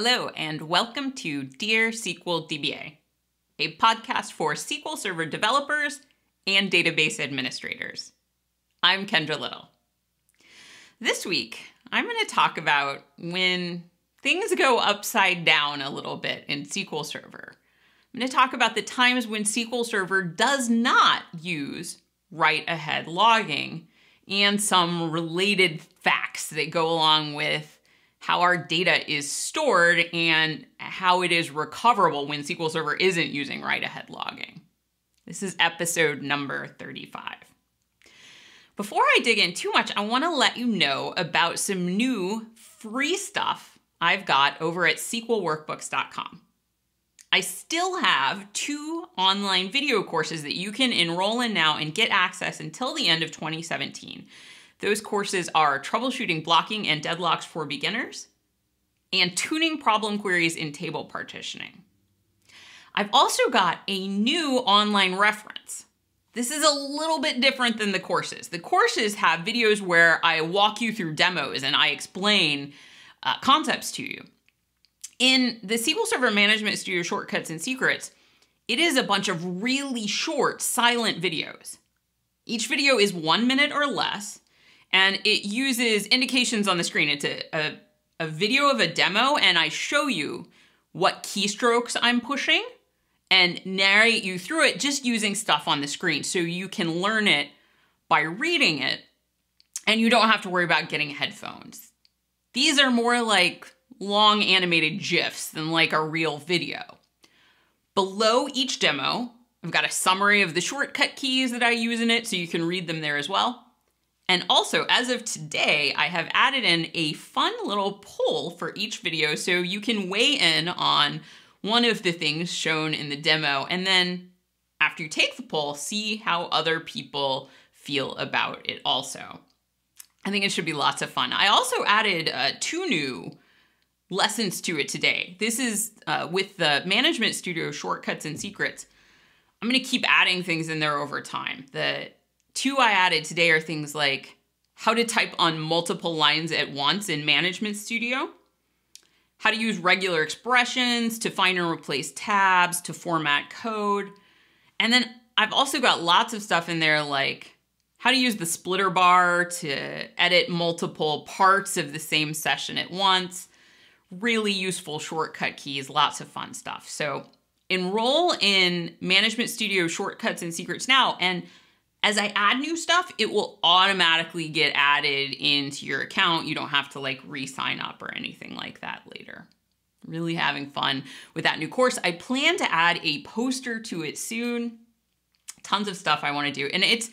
Hello, and welcome to Dear SQL DBA, a podcast for SQL Server developers and database administrators. I'm Kendra Little. This week, I'm going to talk about when things go upside down a little bit in SQL Server. I'm going to talk about the times when SQL Server does not use write ahead logging and some related facts that go along with how our data is stored and how it is recoverable when SQL Server isn't using write ahead logging. This is episode number 35. Before I dig in too much, I want to let you know about some new free stuff I've got over at SQLWorkbooks.com. I still have two online video courses that you can enroll in now and get access until the end of 2017. Those courses are Troubleshooting Blocking and Deadlocks for Beginners and Tuning Problem Queries in Table Partitioning. I've also got a new online reference. This is a little bit different than the courses. The courses have videos where I walk you through demos and I explain uh, concepts to you. In the SQL Server Management Studio Shortcuts and Secrets, it is a bunch of really short, silent videos. Each video is one minute or less, and it uses indications on the screen. It's a, a, a video of a demo, and I show you what keystrokes I'm pushing and narrate you through it just using stuff on the screen so you can learn it by reading it and you don't have to worry about getting headphones. These are more like long animated GIFs than like a real video. Below each demo, I've got a summary of the shortcut keys that I use in it so you can read them there as well. And also, as of today, I have added in a fun little poll for each video so you can weigh in on one of the things shown in the demo. And then after you take the poll, see how other people feel about it also. I think it should be lots of fun. I also added uh, two new lessons to it today. This is uh, with the Management Studio Shortcuts and Secrets. I'm going to keep adding things in there over time. The two I added today are things like how to type on multiple lines at once in Management Studio, how to use regular expressions to find and replace tabs, to format code. And then I've also got lots of stuff in there like how to use the splitter bar to edit multiple parts of the same session at once, really useful shortcut keys, lots of fun stuff. So enroll in Management Studio shortcuts and secrets now. And as I add new stuff, it will automatically get added into your account. You don't have to like re-sign up or anything like that later. Really having fun with that new course. I plan to add a poster to it soon. Tons of stuff I want to do. And it's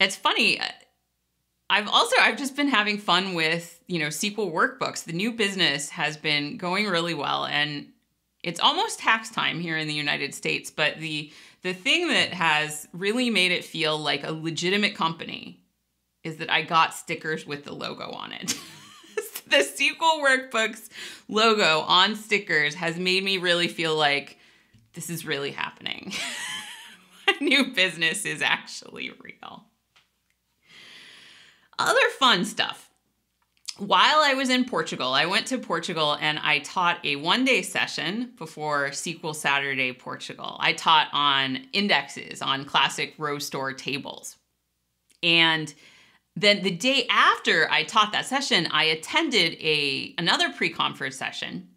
it's funny. Uh, I've also I've just been having fun with, you know, SQL workbooks. The new business has been going really well and it's almost tax time here in the United States, but the the thing that has really made it feel like a legitimate company is that I got stickers with the logo on it. the SQL workbooks logo on stickers has made me really feel like this is really happening. My new business is actually real. Other fun stuff. While I was in Portugal, I went to Portugal and I taught a one day session before SQL Saturday Portugal. I taught on indexes, on classic row store tables. And then the day after I taught that session, I attended a another pre-conference session.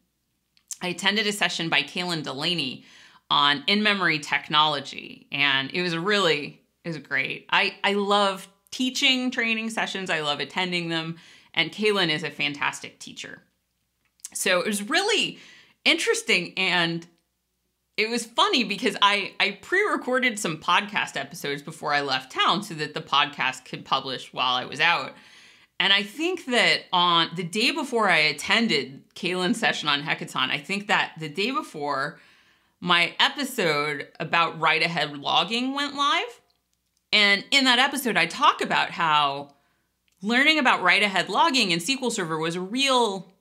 I attended a session by Kalen Delaney on in-memory technology. And it was really, it was great. I, I love teaching training sessions. I love attending them. And Kalen is a fantastic teacher. So it was really interesting and it was funny because I, I pre-recorded some podcast episodes before I left town so that the podcast could publish while I was out. And I think that on the day before I attended Kalen's session on Hekaton, I think that the day before my episode about write ahead logging went live. And in that episode, I talk about how learning about write ahead logging in SQL Server was a real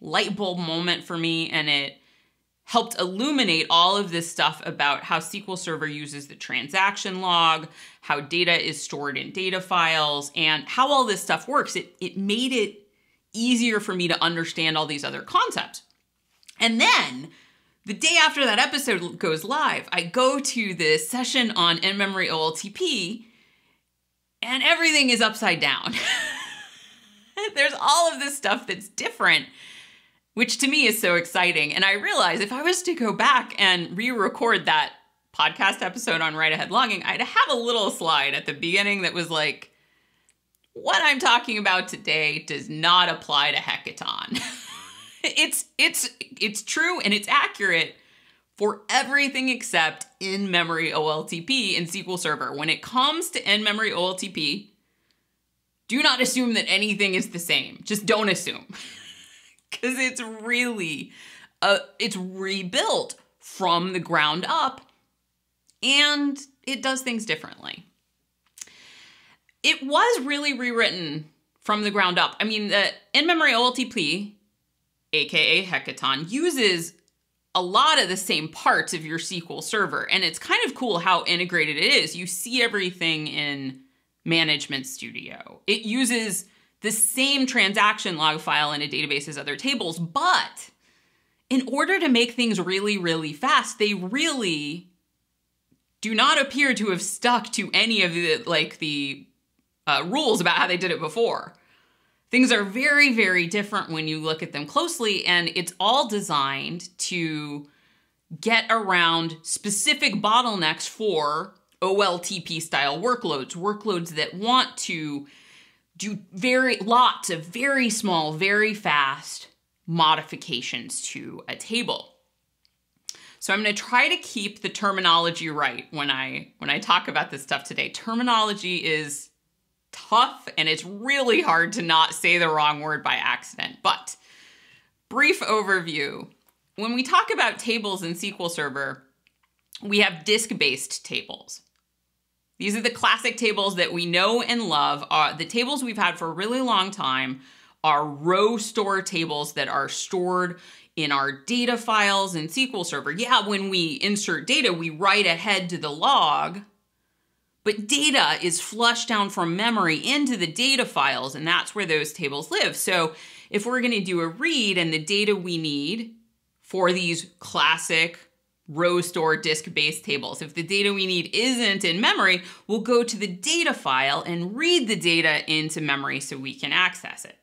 light bulb moment for me, and it helped illuminate all of this stuff about how SQL Server uses the transaction log, how data is stored in data files, and how all this stuff works. It, it made it easier for me to understand all these other concepts. And then the day after that episode goes live, I go to this session on in memory OLTP and everything is upside down. There's all of this stuff that's different, which to me is so exciting. And I realize if I was to go back and re record that podcast episode on Write ahead logging, I'd have a little slide at the beginning that was like, what I'm talking about today does not apply to Hekaton. it's it's it's true and it's accurate for everything except in-memory OLTP in SQL Server. When it comes to in-memory OLTP, do not assume that anything is the same. Just don't assume. Cuz it's really uh, it's rebuilt from the ground up and it does things differently. It was really rewritten from the ground up. I mean, the in-memory OLTP, aka Hekaton, uses a lot of the same parts of your SQL server, and it's kind of cool how integrated it is. You see everything in Management Studio. It uses the same transaction log file in a database as other tables, but in order to make things really, really fast, they really do not appear to have stuck to any of the like the uh, rules about how they did it before. Things are very, very different when you look at them closely, and it's all designed to get around specific bottlenecks for OLTP style workloads, workloads that want to do very lots of very small, very fast modifications to a table. So I'm going to try to keep the terminology right when I when I talk about this stuff today. Terminology is tough and it's really hard to not say the wrong word by accident. But brief overview. When we talk about tables in SQL Server, we have disk-based tables. These are the classic tables that we know and love. Uh, the tables we've had for a really long time are row store tables that are stored in our data files in SQL Server. Yeah, when we insert data, we write ahead to the log, but data is flushed down from memory into the data files, and that's where those tables live. So if we're gonna do a read and the data we need for these classic row store disk-based tables. If the data we need isn't in memory, we'll go to the data file and read the data into memory so we can access it.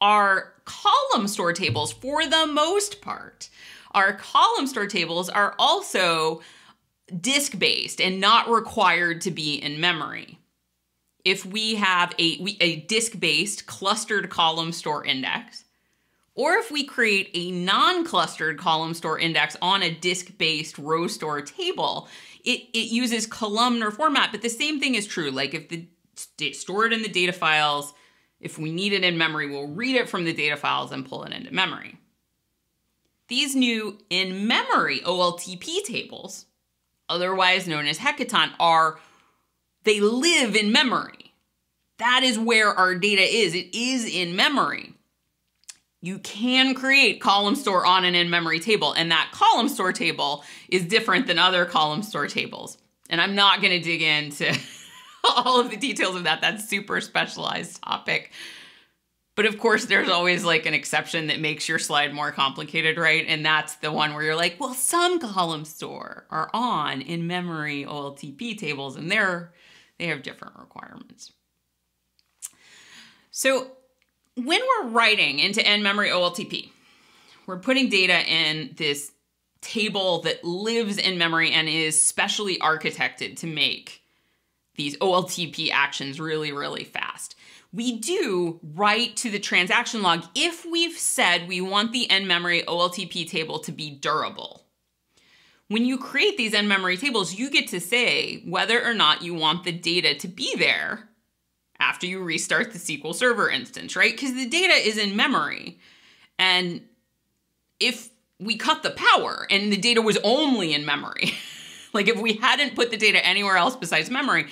Our column store tables, for the most part, our column store tables are also disk-based and not required to be in memory. If we have a, a disk-based clustered column store index, or if we create a non-clustered column store index on a disk-based row store table, it, it uses columnar format, but the same thing is true. Like if the stored in the data files, if we need it in memory, we'll read it from the data files and pull it into memory. These new in-memory OLTP tables, otherwise known as Hekaton, are, they live in memory. That is where our data is. It is in memory you can create column store on an in-memory table, and that column store table is different than other column store tables. And I'm not gonna dig into all of the details of that. That's super specialized topic. But of course, there's always like an exception that makes your slide more complicated, right? And that's the one where you're like, well, some column store are on in-memory OLTP tables, and they're they have different requirements. So when we're writing into in-memory OLTP, we're putting data in this table that lives in memory and is specially architected to make these OLTP actions really, really fast. We do write to the transaction log if we've said we want the in-memory OLTP table to be durable. When you create these in-memory tables, you get to say whether or not you want the data to be there after you restart the SQL Server instance, right? Because the data is in memory. And if we cut the power and the data was only in memory, like if we hadn't put the data anywhere else besides memory,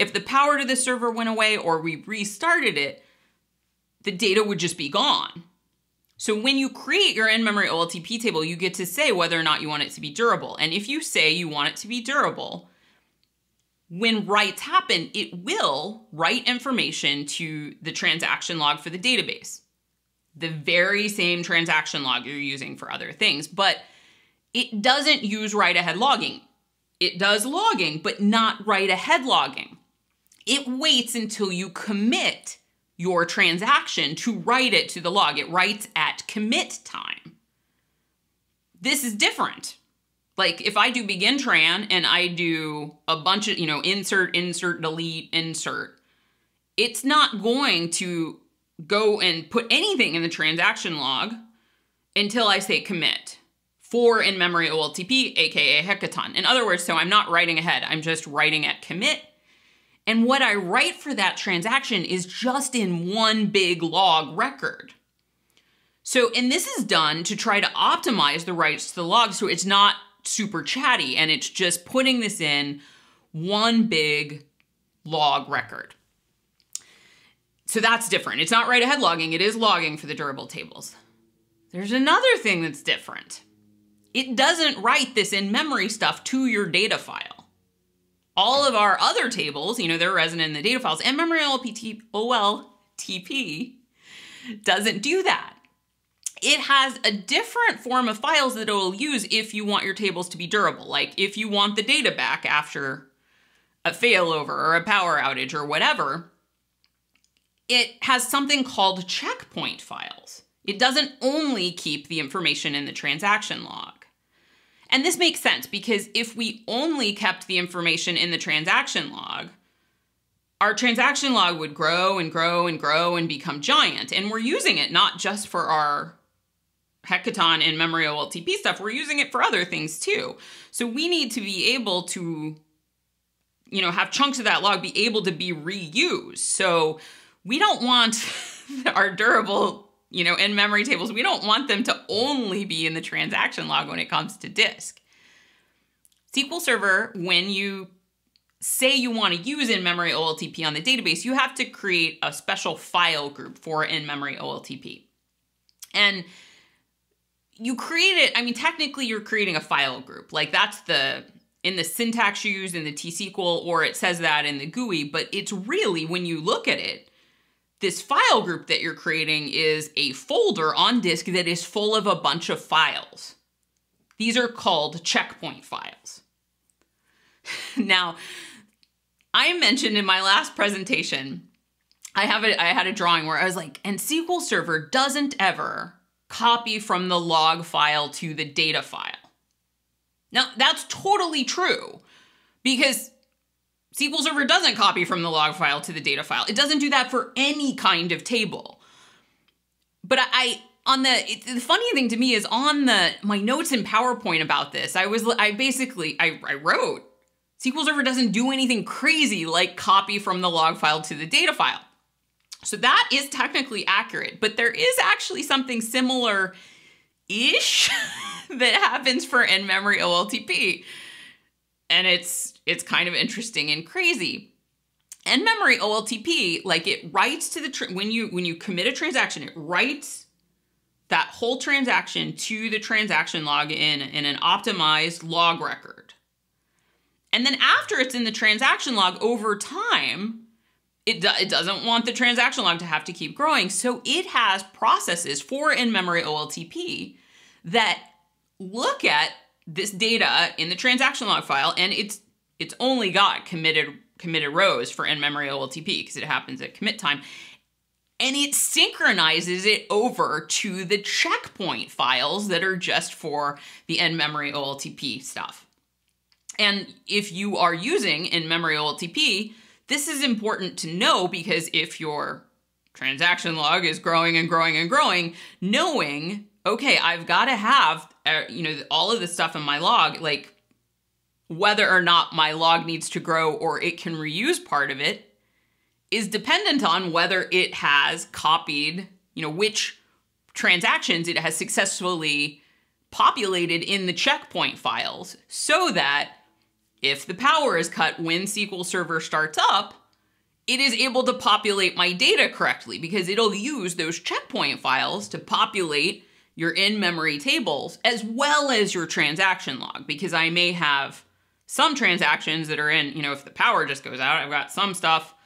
if the power to the server went away or we restarted it, the data would just be gone. So when you create your in-memory OLTP table, you get to say whether or not you want it to be durable. And if you say you want it to be durable, when writes happen, it will write information to the transaction log for the database. the very same transaction log you're using for other things, but it doesn't use write ahead logging. It does logging, but not write ahead logging. It waits until you commit your transaction to write it to the log. It writes at commit time. This is different. Like if I do begin tran and I do a bunch of, you know, insert, insert, delete, insert, it's not going to go and put anything in the transaction log until I say commit for in memory OLTP, aka Hekaton. In other words, so I'm not writing ahead, I'm just writing at commit and what I write for that transaction is just in one big log record. So, and this is done to try to optimize the writes to the log so it's not super chatty and it's just putting this in one big log record. So that's different. It's not write ahead logging, it is logging for the durable tables. There's another thing that's different. It doesn't write this in memory stuff to your data file all of our other tables, you know, they're resident in the data files, and memory OLTP doesn't do that. It has a different form of files that it will use if you want your tables to be durable. Like if you want the data back after a failover or a power outage or whatever, it has something called checkpoint files. It doesn't only keep the information in the transaction log. And this makes sense because if we only kept the information in the transaction log, our transaction log would grow and grow and grow and become giant. And we're using it not just for our Hekaton and memory OLTP stuff, we're using it for other things too. So we need to be able to, you know, have chunks of that log be able to be reused. So we don't want our durable you know, in memory tables, we don't want them to only be in the transaction log when it comes to disk. SQL Server, when you say you want to use in-memory OLTP on the database, you have to create a special file group for in-memory OLTP. And you create it, I mean, technically you're creating a file group. Like that's the, in the syntax you use in the T-SQL, or it says that in the GUI, but it's really, when you look at it, this file group that you're creating is a folder on disk that is full of a bunch of files. These are called checkpoint files. now, I mentioned in my last presentation, I have a, I had a drawing where I was like, and SQL Server doesn't ever copy from the log file to the data file. Now, that's totally true because SQL Server doesn't copy from the log file to the data file. It doesn't do that for any kind of table. But I, on the it, the funny thing to me is on the my notes in PowerPoint about this, I was I basically I, I wrote SQL Server doesn't do anything crazy like copy from the log file to the data file. So that is technically accurate, but there is actually something similar ish that happens for in-memory OLTP and it's it's kind of interesting and crazy. And memory OLTP, like it writes to the when you when you commit a transaction, it writes that whole transaction to the transaction log in in an optimized log record. And then after it's in the transaction log over time, it, do, it doesn't want the transaction log to have to keep growing. So it has processes for in-memory OLTP that look at this data in the transaction log file, and it's it's only got committed committed rows for in-memory OLTP because it happens at commit time. And it synchronizes it over to the checkpoint files that are just for the in-memory OLTP stuff. And if you are using in-memory OLTP, this is important to know because if your transaction log is growing and growing and growing, knowing okay, I've got to have, uh, you know, all of the stuff in my log, like whether or not my log needs to grow or it can reuse part of it is dependent on whether it has copied, you know, which transactions it has successfully populated in the checkpoint files so that if the power is cut when SQL Server starts up, it is able to populate my data correctly because it'll use those checkpoint files to populate your in-memory tables as well as your transaction log because I may have some transactions that are in, you know, if the power just goes out, I've got some stuff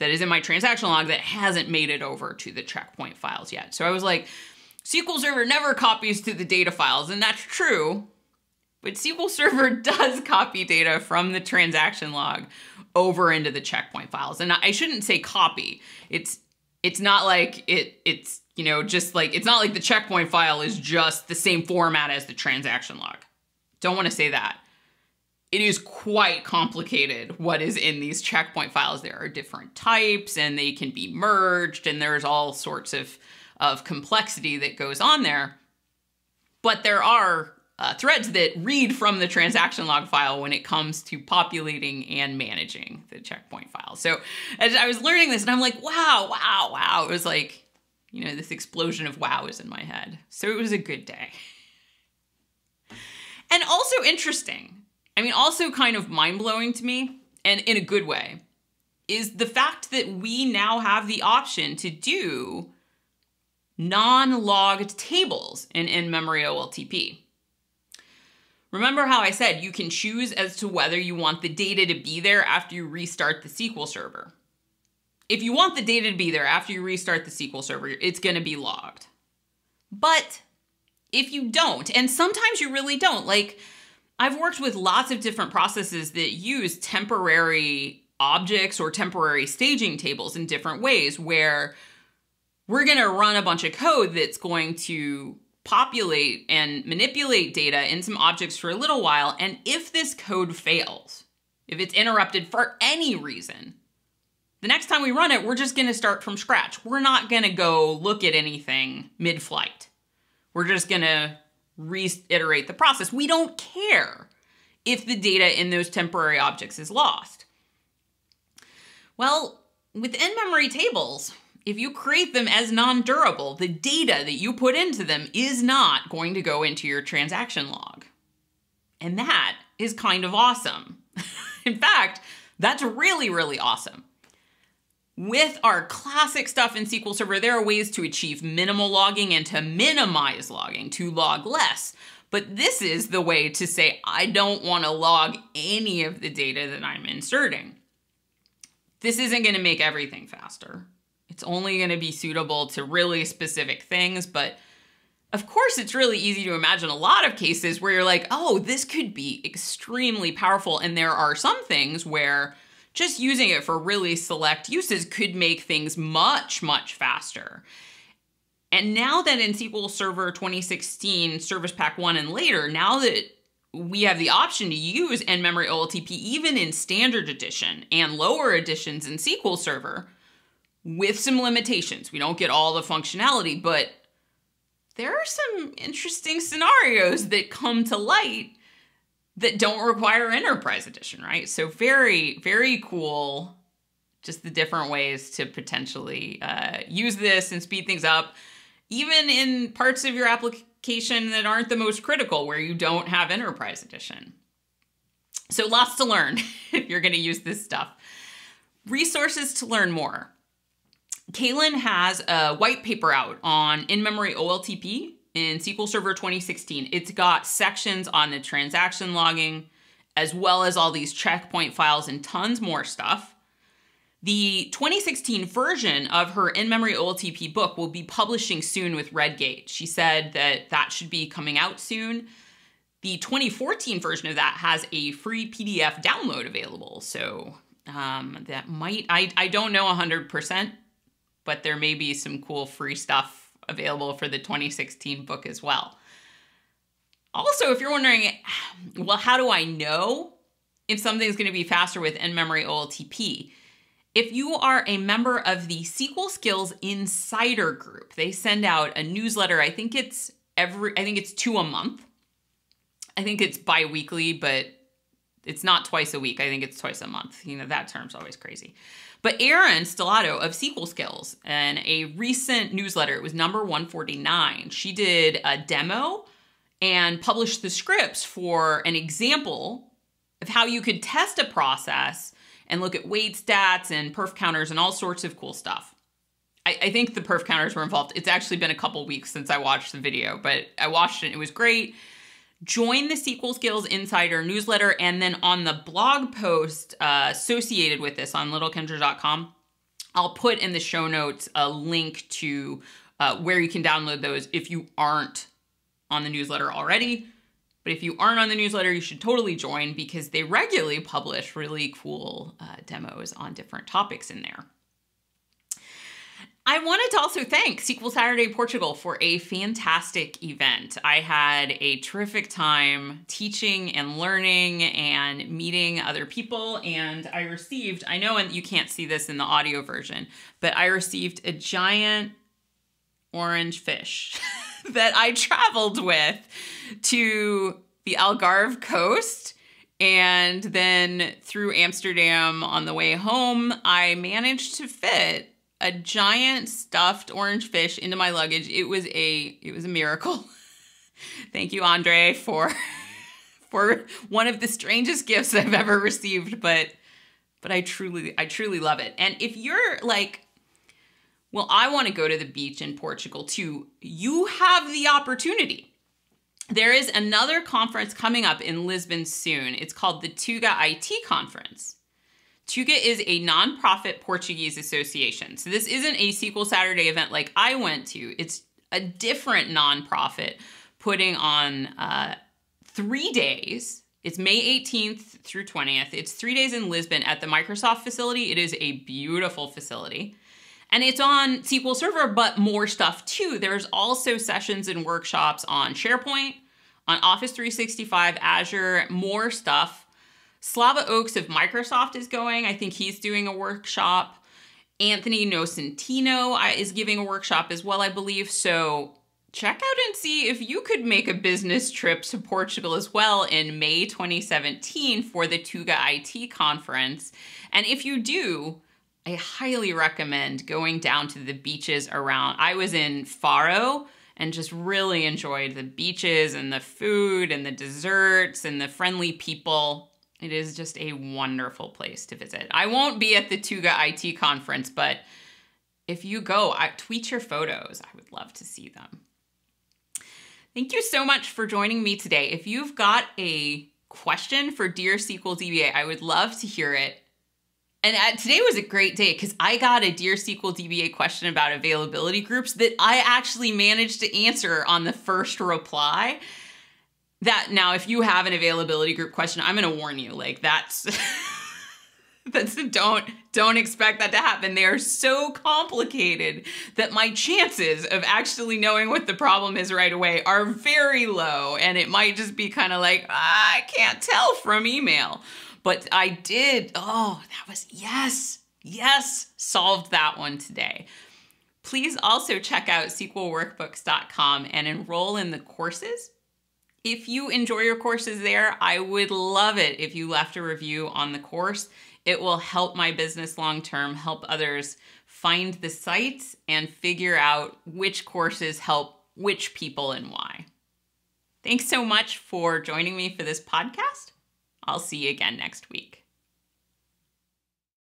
that is in my transaction log that hasn't made it over to the checkpoint files yet. So I was like, SQL Server never copies to the data files, and that's true. But SQL Server does copy data from the transaction log over into the checkpoint files. And I shouldn't say copy. It's it's not like it it's you know just like it's not like the checkpoint file is just the same format as the transaction log. Don't want to say that. It is quite complicated what is in these checkpoint files. There are different types and they can be merged and there's all sorts of of complexity that goes on there. But there are uh, threads that read from the transaction log file when it comes to populating and managing the checkpoint file. So as I was learning this, and I'm like, wow, wow, wow. It was like, you know, this explosion of wow is in my head. So it was a good day. And also interesting, I mean, also kind of mind blowing to me, and in a good way, is the fact that we now have the option to do non logged tables in in memory OLTP. Remember how I said you can choose as to whether you want the data to be there after you restart the SQL server. If you want the data to be there after you restart the SQL server, it's going to be logged. But if you don't, and sometimes you really don't, like I've worked with lots of different processes that use temporary objects or temporary staging tables in different ways where we're going to run a bunch of code that's going to populate and manipulate data in some objects for a little while. And if this code fails, if it's interrupted for any reason, the next time we run it, we're just going to start from scratch. We're not going to go look at anything mid flight. We're just going to reiterate the process. We don't care if the data in those temporary objects is lost. Well, with in memory tables, if you create them as non-durable, the data that you put into them is not going to go into your transaction log. And that is kind of awesome. In fact, that's really, really awesome. With our classic stuff in SQL Server, there are ways to achieve minimal logging and to minimize logging, to log less. But this is the way to say, I don't want to log any of the data that I'm inserting. This isn't going to make everything faster. It's only going to be suitable to really specific things, but of course, it's really easy to imagine a lot of cases where you're like, oh, this could be extremely powerful. And there are some things where just using it for really select uses could make things much, much faster. And now that in SQL Server 2016, Service Pack 1 and later, now that we have the option to use in-memory OLTP even in standard edition and lower editions in SQL Server, with some limitations. We don't get all the functionality, but there are some interesting scenarios that come to light that don't require Enterprise Edition, right? So, very, very cool. Just the different ways to potentially uh, use this and speed things up, even in parts of your application that aren't the most critical, where you don't have Enterprise Edition. So, lots to learn if you're going to use this stuff. Resources to learn more. Kalen has a white paper out on in-memory OLTP in SQL Server 2016. It's got sections on the transaction logging, as well as all these checkpoint files and tons more stuff. The 2016 version of her in-memory OLTP book will be publishing soon with Redgate. She said that that should be coming out soon. The 2014 version of that has a free PDF download available, so um, that might, I, I don't know 100%, but there may be some cool free stuff available for the 2016 book as well. Also, if you're wondering, well, how do I know if something's going to be faster with in-memory OLTP? If you are a member of the SQL Skills Insider group, they send out a newsletter. I think it's every I think it's two a month. I think it's bi-weekly, but it's not twice a week. I think it's twice a month. You know, that term's always crazy. But Erin Stellato of SQL Skills, in a recent newsletter, it was number 149, she did a demo and published the scripts for an example of how you could test a process and look at wait stats and perf counters and all sorts of cool stuff. I, I think the perf counters were involved. It's actually been a couple weeks since I watched the video, but I watched it. It was great join the SQL Skills Insider newsletter, and then on the blog post uh, associated with this on littlekendra.com, I'll put in the show notes a link to uh, where you can download those if you aren't on the newsletter already. But if you aren't on the newsletter, you should totally join because they regularly publish really cool uh, demos on different topics in there. I wanted to also thank SQL Saturday Portugal for a fantastic event. I had a terrific time teaching and learning and meeting other people, and I received, I know you can't see this in the audio version, but I received a giant orange fish that I traveled with to the Algarve coast. And then through Amsterdam on the way home, I managed to fit a giant stuffed orange fish into my luggage. It was a it was a miracle. Thank you, Andre, for for one of the strangest gifts I've ever received, but but I truly I truly love it. And if you're like well, I want to go to the beach in Portugal too. You have the opportunity. There is another conference coming up in Lisbon soon. It's called the Tuga IT Conference. Tuga is a nonprofit Portuguese association. So this isn't a SQL Saturday event like I went to. It's a different nonprofit putting on uh, three days. It's May 18th through 20th. It's three days in Lisbon at the Microsoft facility. It is a beautiful facility. And it's on SQL Server, but more stuff too. There's also sessions and workshops on SharePoint, on Office 365, Azure, more stuff. Slava Oks of Microsoft is going. I think he's doing a workshop. Anthony Nocentino uh, is giving a workshop as well, I believe. So check out and see if you could make a business trip to Portugal as well in May 2017 for the Tuga IT conference. And if you do, I highly recommend going down to the beaches around. I was in Faro and just really enjoyed the beaches and the food and the desserts and the friendly people. It is just a wonderful place to visit. I won't be at the Tuga IT conference, but if you go, I, tweet your photos. I would love to see them. Thank you so much for joining me today. If you've got a question for Dear SQL DBA, I would love to hear it. And uh, today was a great day because I got a Dear SQL DBA question about availability groups that I actually managed to answer on the first reply that now if you have an availability group question i'm going to warn you like that's that's don't don't expect that to happen. They are so complicated that my chances of actually knowing what the problem is right away are very low and it might just be kind of like i can't tell from email. But i did oh that was yes yes solved that one today. Please also check out sqlworkbooks.com and enroll in the courses if you enjoy your courses there, I would love it if you left a review on the course. It will help my business long term, help others find the sites and figure out which courses help which people and why. Thanks so much for joining me for this podcast. I'll see you again next week.